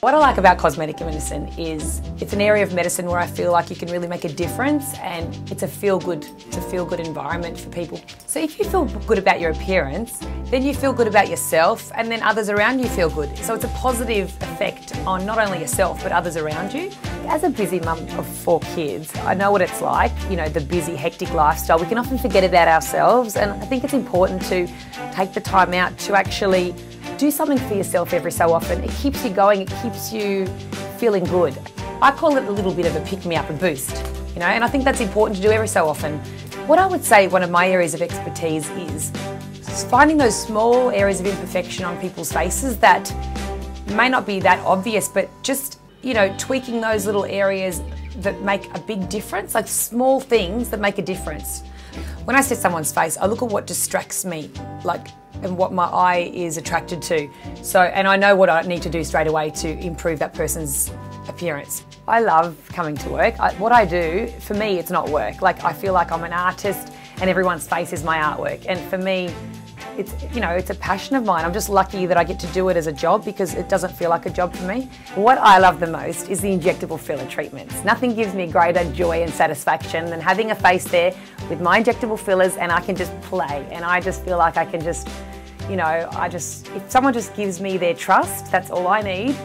What I like about cosmetic medicine is it's an area of medicine where I feel like you can really make a difference and it's a feel good, it's a feel good environment for people. So if you feel good about your appearance, then you feel good about yourself and then others around you feel good. So it's a positive effect on not only yourself but others around you. As a busy mum of four kids, I know what it's like, you know, the busy, hectic lifestyle. We can often forget about ourselves and I think it's important to take the time out to actually do something for yourself every so often. It keeps you going, it keeps you feeling good. I call it a little bit of a pick me up, a boost, you know, and I think that's important to do every so often. What I would say one of my areas of expertise is finding those small areas of imperfection on people's faces that may not be that obvious, but just, you know, tweaking those little areas that make a big difference, like small things that make a difference. When I see someone's face, I look at what distracts me, like and what my eye is attracted to. So, and I know what I need to do straight away to improve that person's appearance. I love coming to work. I, what I do, for me, it's not work. Like I feel like I'm an artist and everyone's face is my artwork. And for me, it's you know it's a passion of mine. I'm just lucky that I get to do it as a job because it doesn't feel like a job for me. What I love the most is the injectable filler treatments. Nothing gives me greater joy and satisfaction than having a face there with my injectable fillers and I can just play and I just feel like I can just you know I just if someone just gives me their trust, that's all I need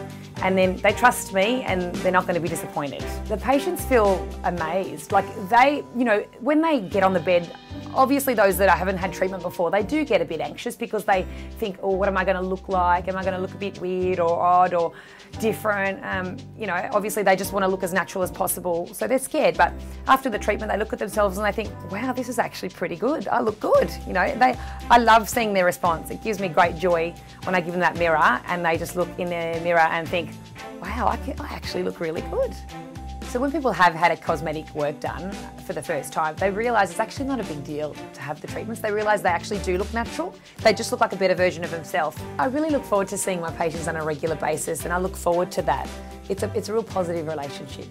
and then they trust me and they're not going to be disappointed. The patients feel amazed. Like they, you know, when they get on the bed, obviously those that I haven't had treatment before, they do get a bit anxious because they think, oh, what am I going to look like? Am I going to look a bit weird or odd or different? Um, you know, obviously they just want to look as natural as possible. So they're scared. But after the treatment, they look at themselves and they think, wow, this is actually pretty good. I look good. You know, they, I love seeing their response. It gives me great joy when I give them that mirror and they just look in their mirror and think, wow, I, can, I actually look really good. So when people have had a cosmetic work done for the first time, they realise it's actually not a big deal to have the treatments. They realise they actually do look natural. They just look like a better version of themselves. I really look forward to seeing my patients on a regular basis and I look forward to that. It's a, it's a real positive relationship.